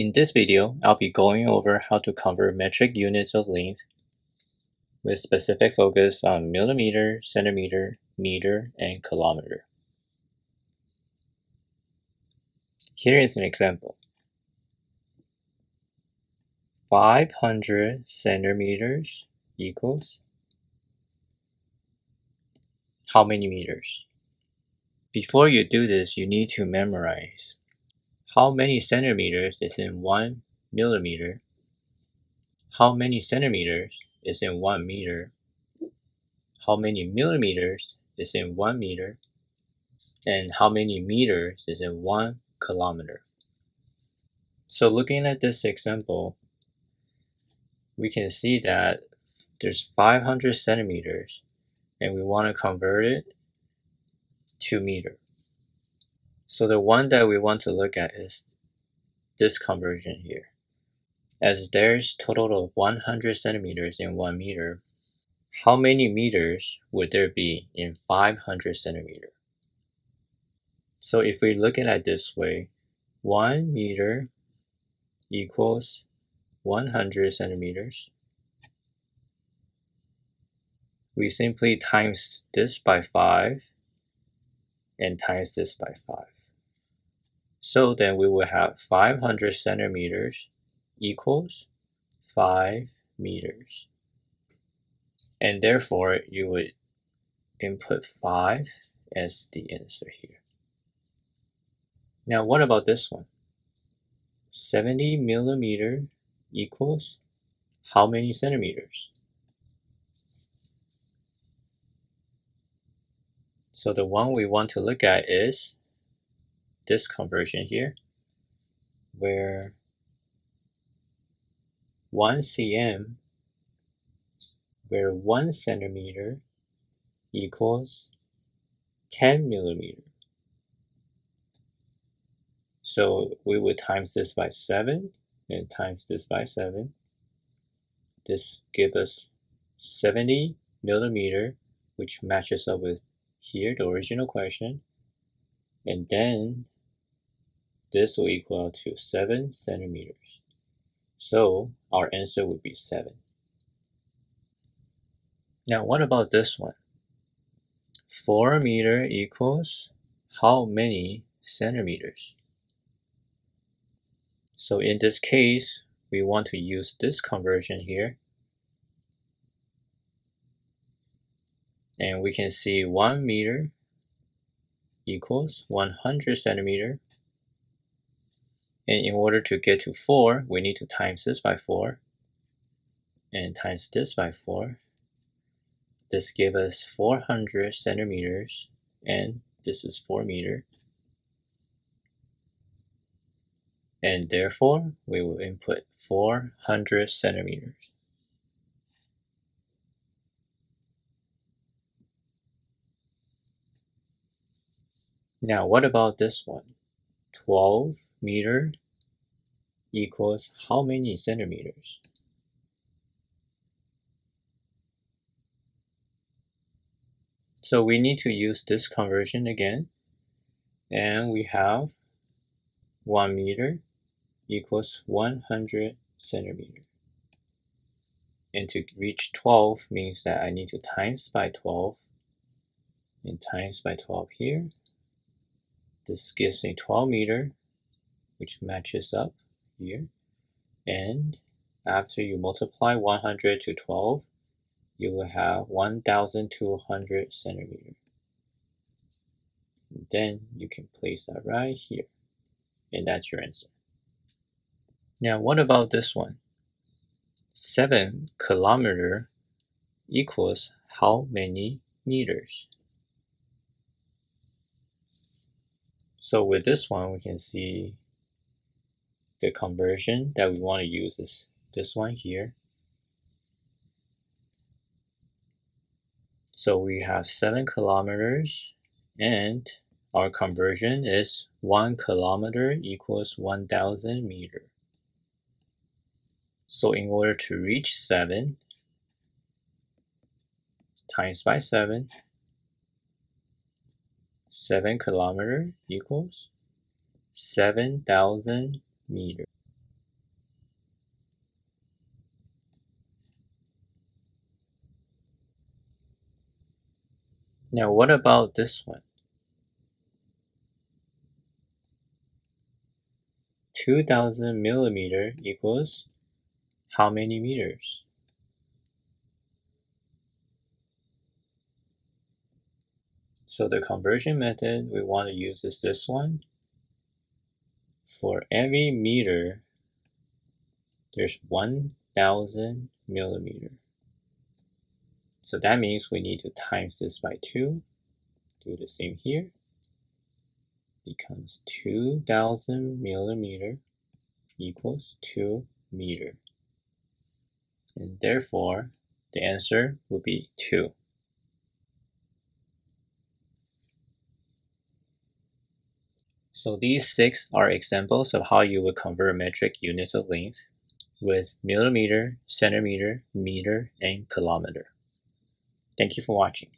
In this video, I'll be going over how to convert metric units of length with specific focus on millimeter, centimeter, meter, and kilometer. Here is an example. 500 centimeters equals how many meters? Before you do this, you need to memorize how many centimeters is in one millimeter, how many centimeters is in one meter, how many millimeters is in one meter, and how many meters is in one kilometer. So looking at this example, we can see that there's 500 centimeters and we want to convert it to meter. So the one that we want to look at is this conversion here. As there's total of 100 centimeters in 1 meter, how many meters would there be in 500 centimeter? So if we look at it this way, 1 meter equals 100 centimeters. We simply times this by 5 and times this by 5. So then we will have 500 centimeters equals 5 meters. And therefore, you would input 5 as the answer here. Now, what about this one? 70 millimeter equals how many centimeters? So the one we want to look at is this conversion here, where 1 cm, where 1 centimeter equals 10 millimeter. So we would times this by 7 and times this by 7. This gives us 70 millimeter, which matches up with here, the original question. And then this will equal to 7 centimeters. So our answer would be 7. Now what about this one? 4 meter equals how many centimeters? So in this case, we want to use this conversion here. And we can see 1 meter equals 100 centimeter. And in order to get to 4, we need to times this by 4 and times this by 4. This gives us 400 centimeters and this is 4 meter. and therefore we will input 400 centimeters. Now what about this one? 12 meter equals how many centimeters? So we need to use this conversion again. And we have 1 meter equals 100 centimeter. And to reach 12 means that I need to times by 12 and times by 12 here. This gives me 12 meter, which matches up here. And after you multiply 100 to 12, you will have 1,200 centimeter. And then you can place that right here. And that's your answer. Now, what about this one? 7 kilometer equals how many meters? So with this one, we can see the conversion that we want to use is this one here. So we have 7 kilometers and our conversion is 1 kilometer equals 1000 meter. So in order to reach 7 times by 7, 7 kilometer equals 7,000 meters. Now what about this one? 2,000 millimeter equals how many meters? So the conversion method we want to use is this one. For every meter, there's 1000 millimeter. So that means we need to times this by 2. Do the same here becomes 2000 millimeter equals 2 meter. And therefore, the answer will be 2. So these six are examples of how you would convert metric units of length with millimeter, centimeter, meter, and kilometer. Thank you for watching.